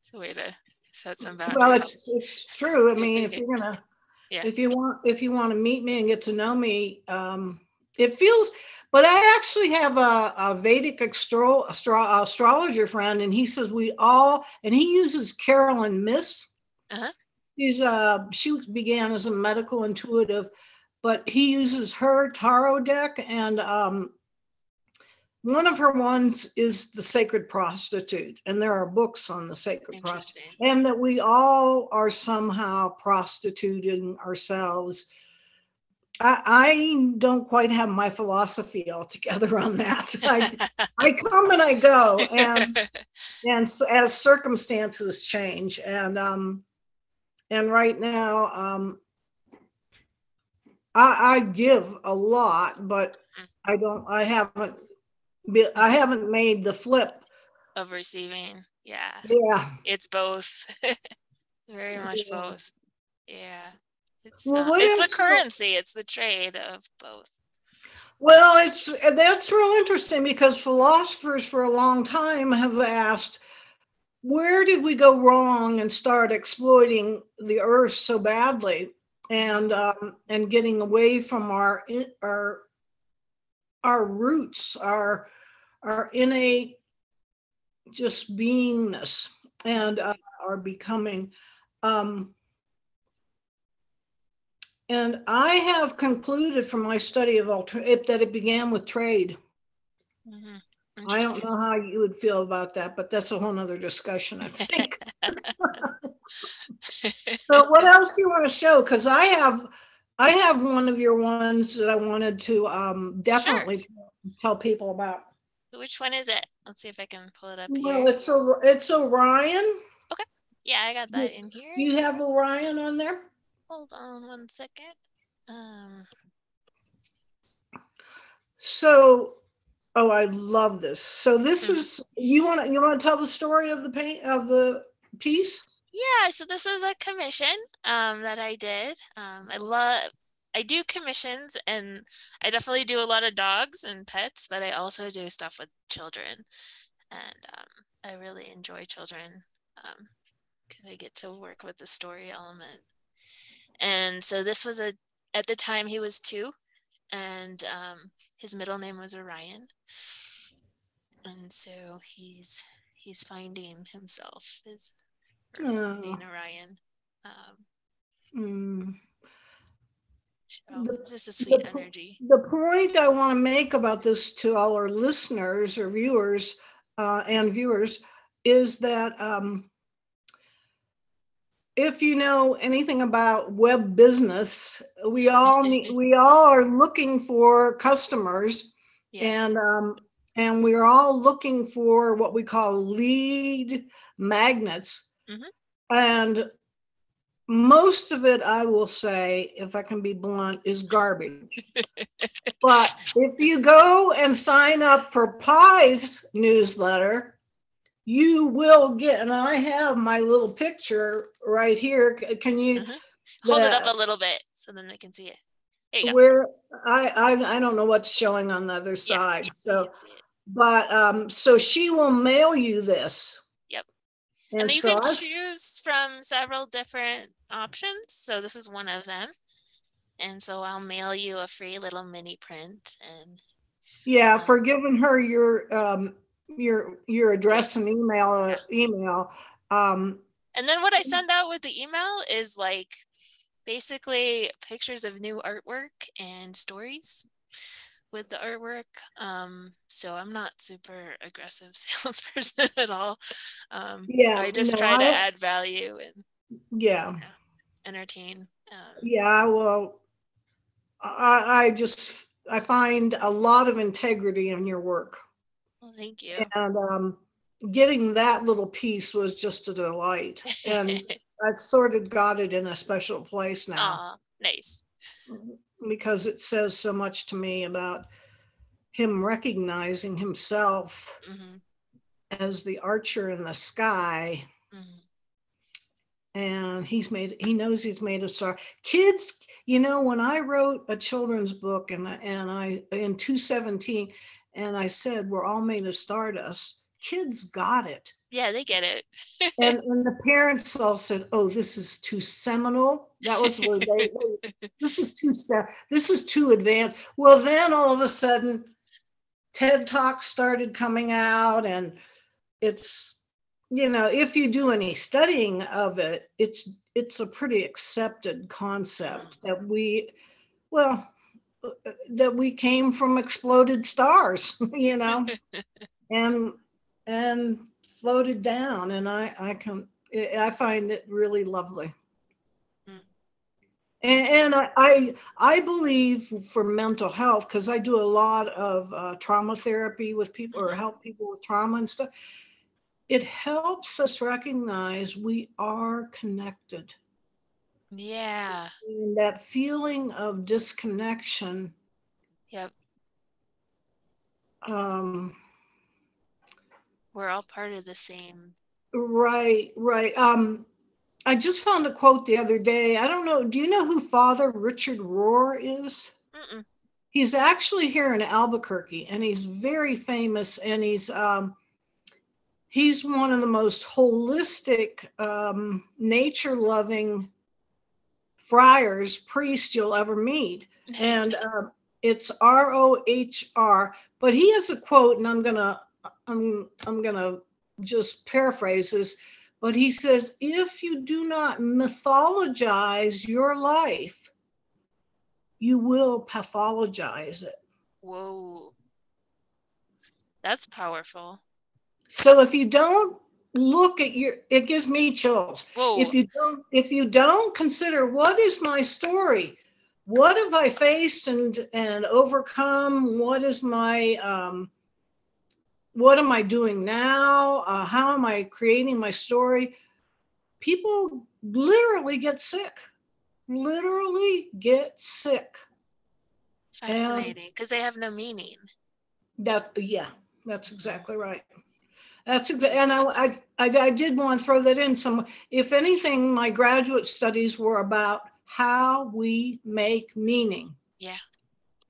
It's a way to set some boundaries. Well, it's it's true. I mean, if [LAUGHS] you're gonna Yeah. if you want if you want to meet me and get to know me, um, it feels. But I actually have a, a Vedic astro, astro, astrologer friend, and he says we all, and he uses Caroline Myss. Uh-huh. She's uh she began as a medical intuitive, but he uses her tarot deck, and um, one of her ones is the Sacred Prostitute, and there are books on the Sacred Prostitute and that we all are somehow prostituting ourselves. I, I don't quite have my philosophy altogether on that. [LAUGHS] I, I come and I go, and [LAUGHS] and as circumstances change, and um, and right now, um, I, I give a lot, but I don't. I haven't. be- I haven't made the flip. of receiving. Yeah. Yeah. It's both. [LAUGHS] Very much Yeah. both. Yeah. It's, Well, uh, it's the currency, it's the trade of both. Well, it's that's real interesting because philosophers for a long time have asked, where did we go wrong and start exploiting the earth so badly, and um, and getting away from our our our roots, our our innate just beingness, and uh, our becoming. Um, and I have concluded from my study of alter it, that it began with trade. Mhm. I don't know how you would feel about that, but that's a whole nother discussion, I think. [LAUGHS] so what else do you want to show? Because I have I have one of your ones that I wanted to um definitely tell people about. So which one is it? Let's see if I can pull it up Well, here. it's a it's Orion. Okay. Yeah, I got that in here. Do you have Orion on there? Hold on one second. Um, So, oh, I love this. So this Mhm. is you want to you want to tell the story of the paint of the piece? yeah, so this is a commission um, that I did. Um, I love, I do commissions and I definitely do a lot of dogs and pets, but I also do stuff with children. And um, I really enjoy children because I get to work with the story element. And so this was a, at the time he was two, and um, his middle name was Orion. And so he's he's finding himself is finding Oh. Orion. Um, Mm. so The- this is sweet the energy. The point I want to make about this to all our listeners or viewers uh, and viewers is that um, if you know anything about web business, we all need, [LAUGHS] we all are looking for customers Yeah. and um, and we're all looking for what we call lead magnets Mhm. And most of it, I will say, if I can be blunt, is garbage. [LAUGHS] but if you go and sign up for Pi's newsletter, you will get, and I have my little picture right here. Can you? Mhm. Hold it up a little bit so then they can see it. Where I, I I don't know what's showing on the other side. You So, can see it. but um, so she will mail you this. Yep. And, And you so can I- choose from several different options. So this is one of them. And so I'll mail you a free little mini print and Yeah, Um, for giving her your um your your address and email uh, email. Um and then what I send out with the email is like basically pictures of new artwork and stories with the artwork. Um, so I'm not super aggressive [LAUGHS] salesperson at all. Um, yeah, I just no, try to I- add value and Yeah, entertain. Um, yeah, well I I just I find a lot of integrity in your work. Well, thank you. And um getting that little piece was just a delight. And [LAUGHS] I've sort of got it in a special place now. Aw, nice. because it says so much to me about him recognizing himself hmm as the archer in the sky hmm and he's made he knows he's made a star kids you know when i wrote a children's book and I- and i in 217 and i said we're all made of stardust. Kids got it. Yeah, they get it. and, [LAUGHS] and the parents all said oh this is too seminal. That was where they, [LAUGHS] this is too this is too advanced. Well then all of a sudden ted talks started coming out and it's you know if you do any studying of it it's it's a pretty accepted concept that we well that we came from exploded stars [LAUGHS] you know [LAUGHS] and and floated down and i i can i find it really lovely Mm. and, and I, I i believe for mental health because i do a lot of uh, trauma therapy with people or Mhm. help people with trauma and stuff it helps us recognize we are connected Yeah. and that feeling of disconnection Yep. um We're all part of the same. Right, right. Um, I just found a quote the other day. I don't know. Do you know who Father Richard Rohr is? Mm-mm. He's actually here in Albuquerque, and he's very famous. And he's um, he's one of the most holistic, um, nature-loving friars, priest you'll ever meet and uh, it's R O H R. But he has a quote, and I'm gonna I'm I'm gonna just paraphrase this. But he says, "If you do not mythologize your life, you will pathologize it." Whoa. That's powerful. So if you don't look at your, it gives me chills. Whoa. if you don't if you don't consider what is my story what have i faced and and overcome what is my um what am i doing now uh, how am i creating my story people literally get sick literally get sick Fascinating. Because they have no meaning. That, yeah, that's exactly right. That's, and I, I, I did want to throw that in some, if anything, my graduate studies were about how we make meaning. Yeah.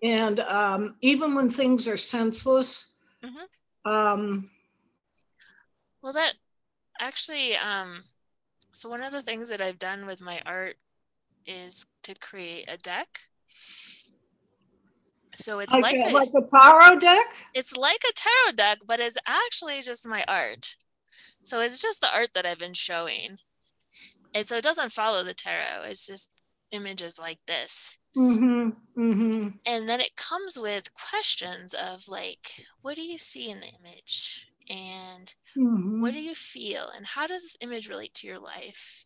And um, even when things are senseless, Mhm. um, Well, that actually, um, so one of the things that I've done with my art is to create a deck. So it's like, like a, like a tarot deck. it's like a tarot deck, but it's actually just my art. So it's just the art that I've been showing. And so it doesn't follow the tarot. It's just images like this. Mm-hmm, mm-hmm. And then it comes with questions of like, what do you see in the image? And mm-hmm. what do you feel and how does this image relate to your life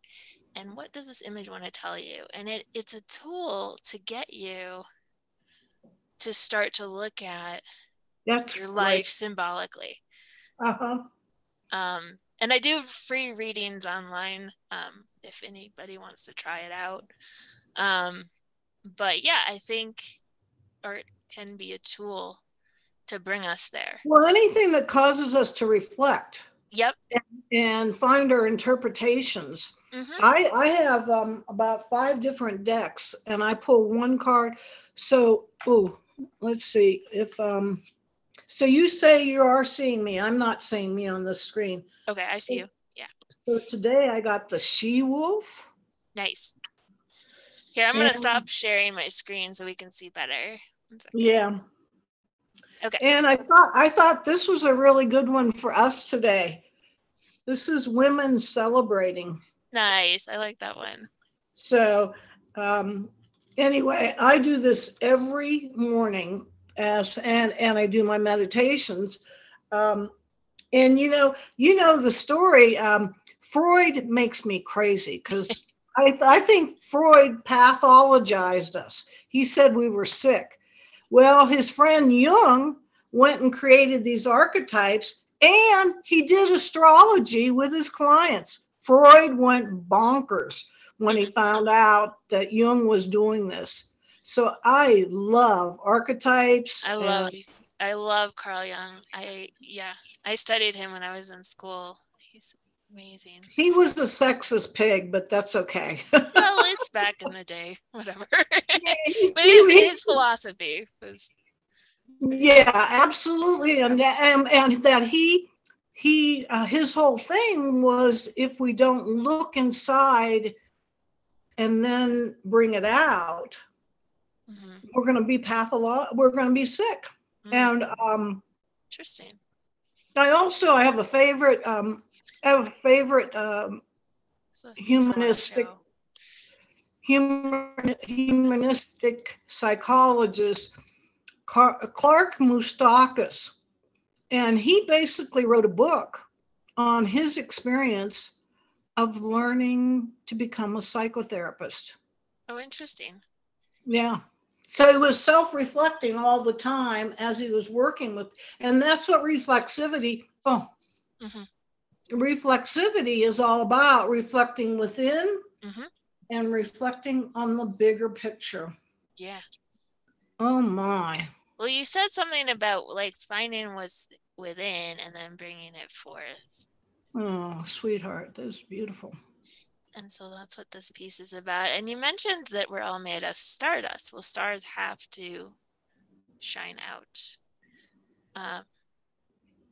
and what does this image want to tell you and it, it's a tool to get you to start to look at That's your life symbolically Uh-huh. um, and I do free readings online um, if anybody wants to try it out. Um, but yeah, I think art can be a tool to bring us there. Well, anything that causes us to reflect. Yep. And, and find our interpretations. Mm-hmm. I, I have um, about five different decks and I pull one card. So, oh, let's see if, um, so you say you are seeing me. I'm not seeing me on the screen. Okay, I see you. Yeah. So today I got the she wolf. Nice. Here, I'm going to stop sharing my screen so we can see better. Yeah. Okay. And I thought I thought this was a really good one for us today. This is women celebrating. Nice. I like that one. So um anyway, I do this every morning as and and I do my meditations. Um and you know, you know the story um Freud makes me crazy because I, th- I think Freud pathologized us. He said we were sick. Well, his friend Jung went and created these archetypes and he did astrology with his clients. Freud went bonkers when he found out that Jung was doing this. So I love archetypes. I love and, I love Carl Jung. I yeah, I studied him when I was in school. He's amazing. He was a sexist pig, but that's okay. well, [LAUGHS] it's back in the day, whatever. Yeah, [LAUGHS] but his, his philosophy was. Yeah, absolutely, and and and that he he uh, his whole thing was if we don't look inside and then bring it out, mm-hmm. we're going to be patholo- We're going to be sick, mm-hmm. and um, interesting. I also I have a favorite um, I have a favorite um, humanistic human, humanistic psychologist Clark Moustakas, and he basically wrote a book on his experience of learning to become a psychotherapist. Oh, interesting. Yeah. So he was self reflecting all the time as he was working with, and that's what reflexivity, oh, mm-hmm. reflexivity is all about reflecting within mm-hmm. and reflecting on the bigger picture. Yeah. Oh my. Well, you said something about like finding what's within and then bringing it forth. Oh, sweetheart, that's beautiful. And so that's what this piece is about. And you mentioned that we're all made of stardust. Well, stars have to shine out, um,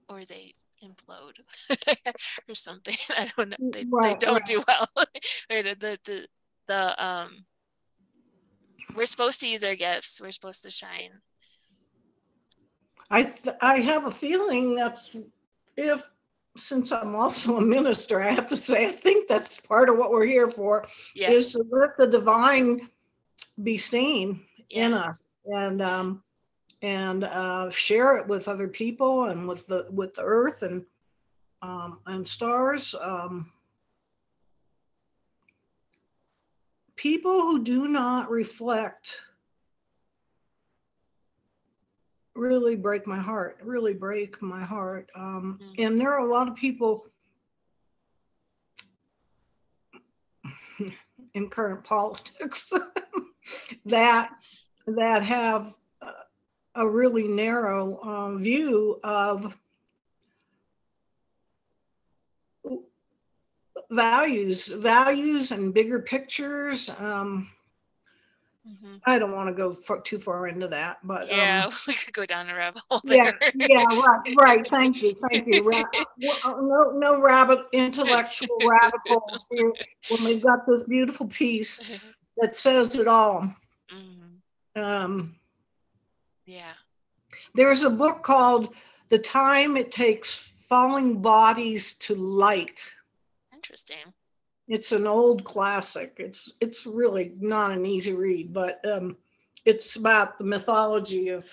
or they implode [LAUGHS] or something. [LAUGHS] I don't know. They, right, they don't right. do well. [LAUGHS] the, the, the, the, um, we're supposed to use our gifts. We're supposed to shine. I, th- I have a feeling that's if since I'm also a minister, I have to say, I think that's part of what we're here for yeah. is to let the divine be seen yeah. in us and um, and uh, share it with other people and with the with the earth and um, and stars. Um, people who do not reflect really break my heart, really break my heart. Um, mm-hmm. And there are a lot of people [LAUGHS] in current politics [LAUGHS] that that have a really narrow uh, view of values, values and bigger pictures. Um, Mm-hmm. I don't want to go for, too far into that, but yeah, um, [LAUGHS] we could go down a rabbit hole. There. Yeah, yeah, right, right. Thank you, thank you. Ra- [LAUGHS] uh, no, no rabbit intellectual rabbit holes here when we've got this beautiful piece that says it all. Mm-hmm. Um, yeah. There's a book called "The Time It Takes Falling Bodies to Light." Interesting it's an old classic. It's it's really not an easy read, but um, it's about the mythology of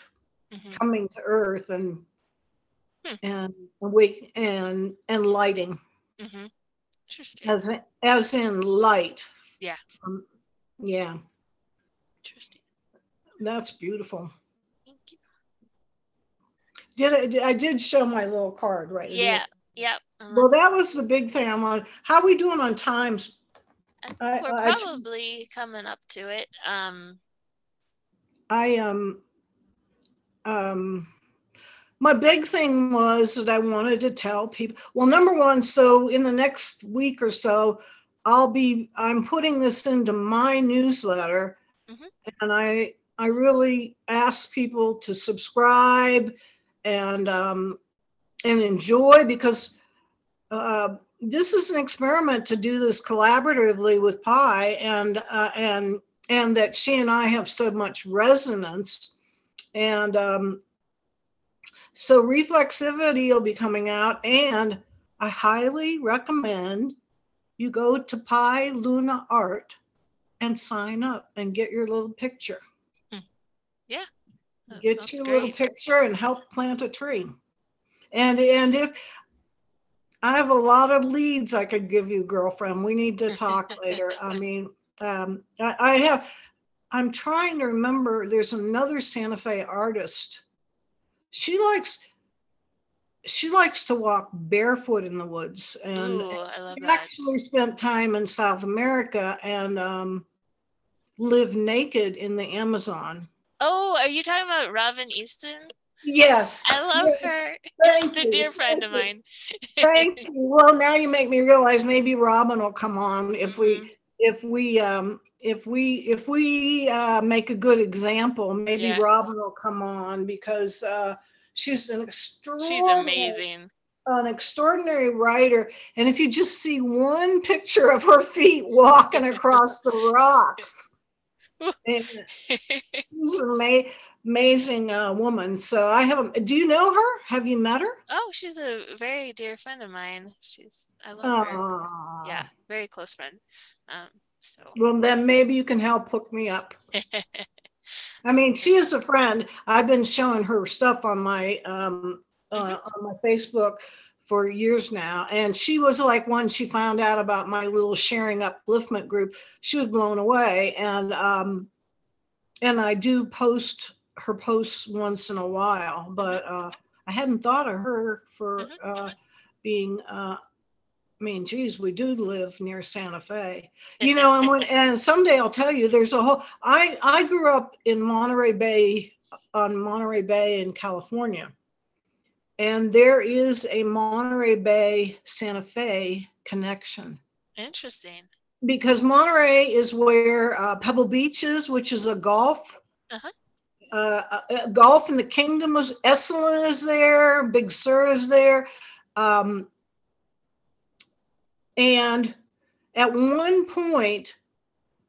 mm-hmm. coming to Earth and hmm. and awake and and lighting. Mm-hmm. Interesting. As as in light. Yeah. Um, yeah. Interesting. That's beautiful. Thank you. Did I, I did show my little card right? Yeah. Yep. Well, that was the big thing. I'm on. How are we doing on times? I- we're I- probably coming up to it. Um, I um um my big thing was that I wanted to tell people well number one so in the next week or so I'll be I'm putting this into my newsletter Mhm. and I I really ask people to subscribe and um and enjoy because uh this is an experiment to do this collaboratively with Pi and uh, and and that she and I have so much resonance. And um, so reflexivity will be coming out, and I highly recommend you go to Pi Luna Art and sign up and get your little picture. that get sounds your little picture and help plant a tree. And and if I have a lot of leads I could give you, girlfriend. We need to talk later. I [LAUGHS] mean, um, I, I have. I'm trying to remember. There's another Santa Fe artist. She likes. She likes to walk barefoot in the woods, and Ooh, I love she that. actually spent time in South America and um, lived naked in the Amazon. Oh, are you talking about Robin Easton? Yes, I love yes, her. thank She's a you, dear friend thank of mine. Thank [LAUGHS] you. Well, now you make me realize maybe Robin will come on if Mhm. we if we um if we if we uh make a good example, maybe Yeah. Robin will come on because uh she's an extraordinary She's amazing. an extraordinary writer. And if you just see one picture of her feet walking across the [LAUGHS] rocks, [LAUGHS] she's an ama- amazing uh, woman. So I haven't. Do you know her? Have you met her? oh, she's a very dear friend of mine. She's I love her. Yeah, very close friend. Um, so Well, then maybe you can help hook me up. [LAUGHS] I mean, she is a friend. I've been showing her stuff on my um uh, on my Facebook for years now, and she was like when she found out about my little sharing upliftment group, she was blown away. And um, and I do post her posts once in a while, but uh, I hadn't thought of her for uh, being. Uh, I mean, geez, we do live near Santa Fe you know and when [LAUGHS] and someday i'll tell you there's a whole i i grew up in monterey bay on monterey bay in california and there is a monterey bay santa fe connection interesting. because monterey is where uh, pebble beach is which is a golf Uh-huh. Uh, uh, golf in the kingdom was Esalen is there big sur is there um, and at one point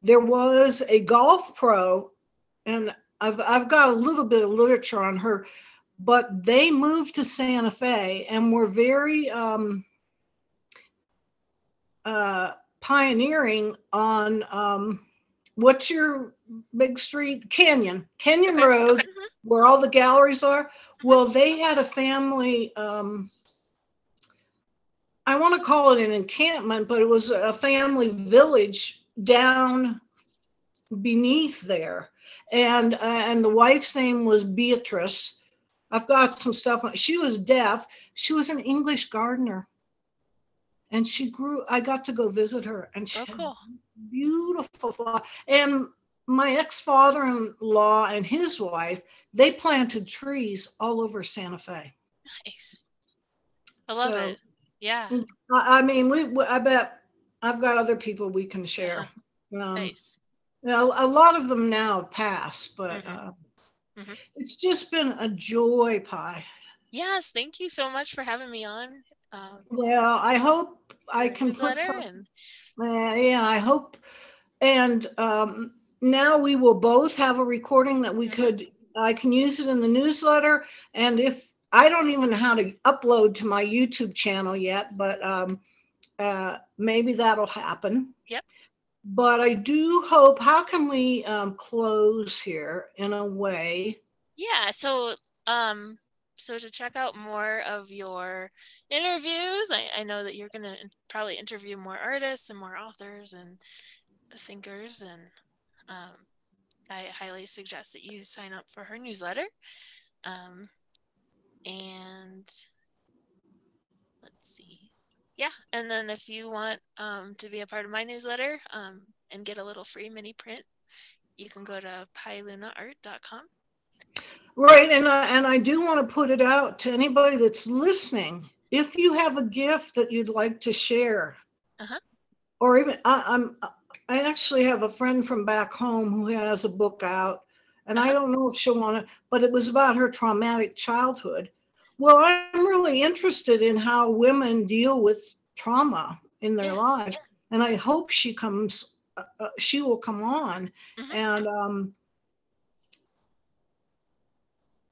there was a golf pro and I've, I've got a little bit of literature on her but they moved to santa fe and were very um, uh, pioneering on um, what's your big street canyon canyon Okay. road where all the galleries are well they had a family um, I want to call it an encampment, but it was a family village down beneath there. And uh, and the wife's name was Beatrice. I've got some stuff on she was deaf. She was an English gardener. And she grew I got to go visit her and she Oh, cool. Beautiful flower. And my ex-father-in-law and his wife, they planted trees all over Santa Fe. Nice. I love So- it. Yeah. I, I mean, we, I bet I've got other people we can share. Um, Nice. you know, a lot of them now pass, but Mhm. uh, Mhm. it's just been a joy Pi. Yes. Thank you so much for having me on. Um, Well, I hope I can put some, uh, yeah, I hope. And um, now we will both have a recording that we Mhm. could, I can use it in the newsletter. And if, I don't even know how to upload to my YouTube channel yet, but um, uh, maybe that'll happen. Yep. But I do hope, how can we um, close here in a way? Yeah, so um so to check out more of your interviews, I, I know that you're gonna probably interview more artists and more authors and thinkers and um I highly suggest that you sign up for her newsletter. Um and let's see. Yeah, and then if you want um, to be a part of my newsletter um, and get a little free mini print, you can go to pilunaart.com. Right, and I, and I do want to put it out to anybody that's listening. If you have a gift that you'd like to share, Uh-huh. or even I, I'm, I actually have a friend from back home who has a book out, and I Uh-huh. don't know if she'll want to, but it was about her traumatic childhood. Well, I'm really interested in how women deal with trauma in their Yeah, lives, and I hope she comes, uh, uh, she will come on, Mhm. and um,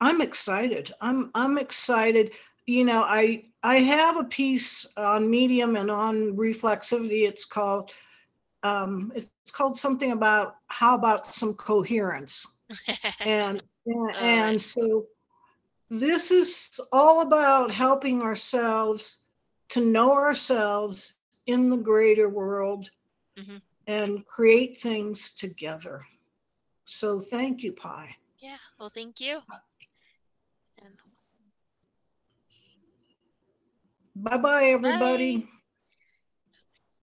I'm excited. I'm I'm excited. You know, I I have a piece on Medium and on reflexivity. It's called um, it's called something about how about some coherence [LAUGHS] and and, and so this is all about helping ourselves to know ourselves in the greater world Mhm. and create things together. So thank you, Pi. yeah, well, thank you. And Bye bye, everybody. Bye.